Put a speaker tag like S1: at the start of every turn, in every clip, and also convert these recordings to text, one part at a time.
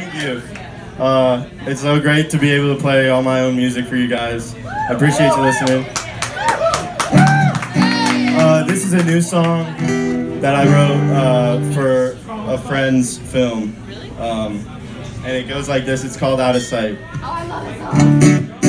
S1: Thank you. Uh, it's so great to be able to play all my own music for you guys. I appreciate you listening. Uh, this is a new song that I wrote uh, for a friend's film. Um, and it goes like this. It's called Out of Sight.
S2: Oh,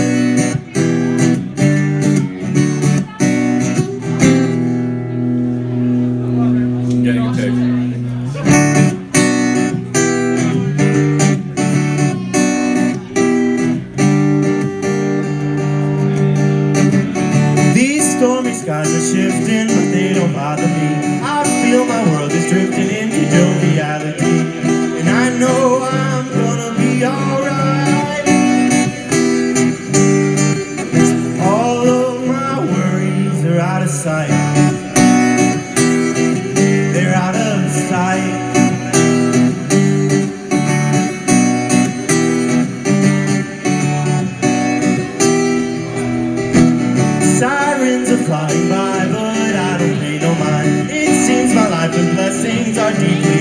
S1: skies are shifting, but they don't bother me. I feel my world is drifting into joviality, and I know I'm gonna be alright. All of my worries are out of sight. Sirens are flying by, but I don't pay no mind. It seems my life and blessings are deeply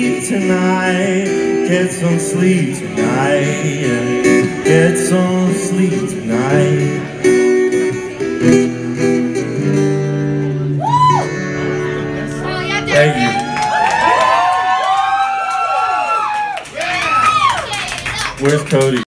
S1: tonight. Get some sleep tonight. Get some sleep tonight. Thank you. Where's Cody?